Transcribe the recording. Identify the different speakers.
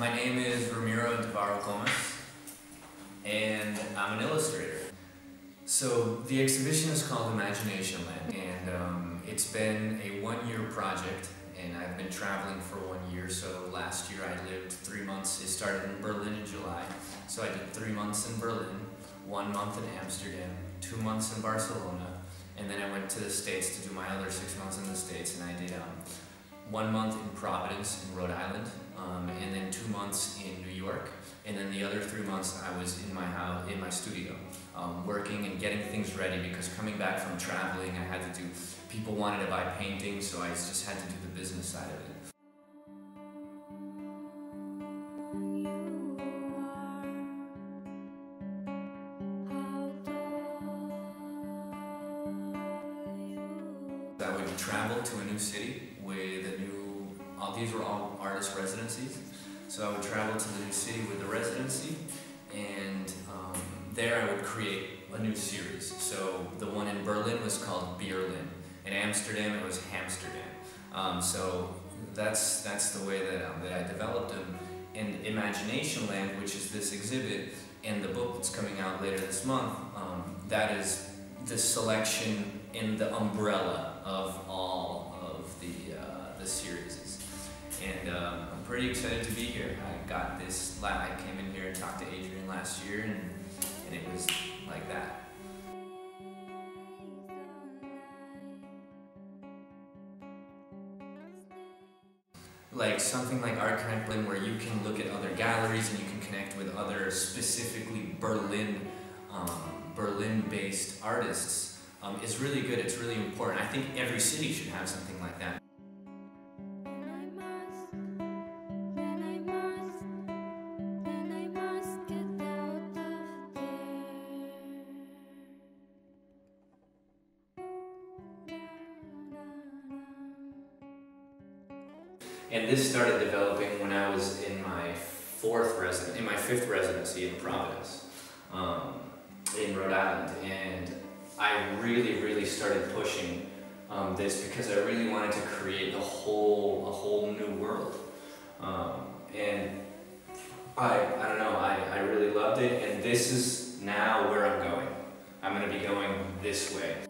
Speaker 1: my name is Ramiro Davaro Comas, and I'm an illustrator. So the exhibition is called Imagination Land, and um, it's been a one-year project, and I've been traveling for one year. So last year I lived three months. It started in Berlin in July, so I did three months in Berlin, one month in Amsterdam, two months in Barcelona, and then I went to the States to do my other six months in the States, and I did um, one month in Providence in Rhode Island, um, and then two months in New York, and then the other three months I was in my house, in my studio, um, working and getting things ready because coming back from traveling, I had to do. People wanted to buy paintings, so I just had to do the business side of it. I would travel to a new city with a new, all these were all artist residencies. So I would travel to the new city with the residency and um, there I would create a new series. So the one in Berlin was called Beerlin. In Amsterdam it was Hamsterdam. Um, so that's, that's the way that, um, that I developed them. And Imagination Land, which is this exhibit, and the book that's coming out later this month, um, that is the selection in the umbrella of all the, uh, the series. And um, I'm pretty excited to be here. I got this, I came in here and talked to Adrian last year and, and it was like that. Like something like Art Connect Berlin where you can look at other galleries and you can connect with other specifically Berlin um, Berlin-based artists um, is really good. It's really important. I think every city should have something like that. And this started developing when I was in my fourth resident, in my fifth residency in Providence. Um, in Rhode Island and I really, really started pushing um, this because I really wanted to create a whole, a whole new world. Um, and I, I don't know, I, I really loved it and this is now where I'm going. I'm going to be going this way.